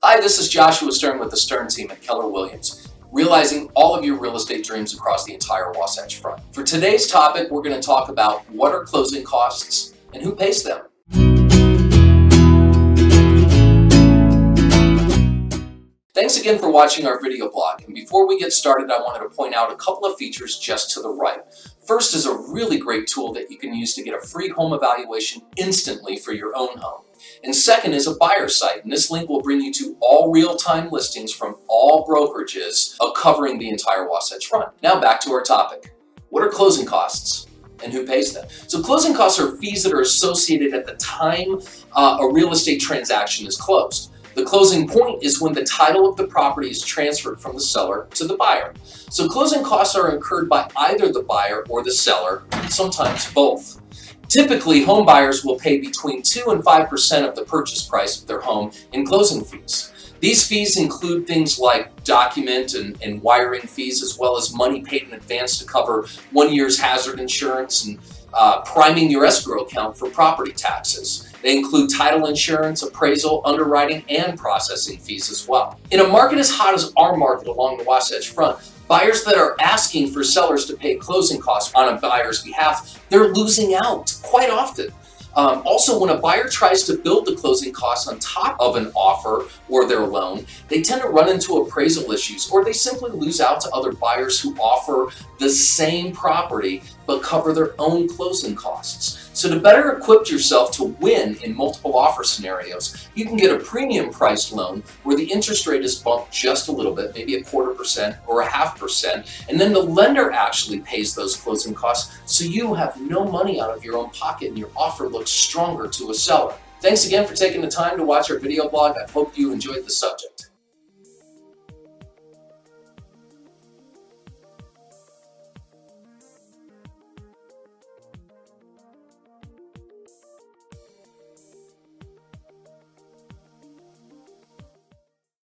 Hi, this is Joshua Stern with the Stern team at Keller Williams, realizing all of your real estate dreams across the entire Wasatch Front. For today's topic, we're going to talk about what are closing costs and who pays them. Thanks again for watching our video blog. And before we get started, I wanted to point out a couple of features just to the right. First is a really great tool that you can use to get a free home evaluation instantly for your own home. And second is a buyer site, and this link will bring you to all real-time listings from all brokerages covering the entire Wasatch Front. Now back to our topic. What are closing costs? and who pays them. So closing costs are fees that are associated at the time uh, a real estate transaction is closed. The closing point is when the title of the property is transferred from the seller to the buyer. So closing costs are incurred by either the buyer or the seller, sometimes both. Typically, home buyers will pay between 2 and 5% of the purchase price of their home in closing fees. These fees include things like document and, and wiring fees, as well as money paid in advance to cover one year's hazard insurance and uh, priming your escrow account for property taxes. They include title insurance, appraisal, underwriting, and processing fees as well. In a market as hot as our market along the Wasatch Front, buyers that are asking for sellers to pay closing costs on a buyer's behalf, they're losing out quite often. Um, also, when a buyer tries to build the closing costs on top of an offer or their loan, they tend to run into appraisal issues or they simply lose out to other buyers who offer the same property but cover their own closing costs. So to better equip yourself to win in multiple offer scenarios, you can get a premium priced loan where the interest rate is bumped just a little bit, maybe a quarter percent or a half percent, and then the lender actually pays those closing costs so you have no money out of your own pocket and your offer looks stronger to a seller. Thanks again for taking the time to watch our video blog. I hope you enjoyed the subject.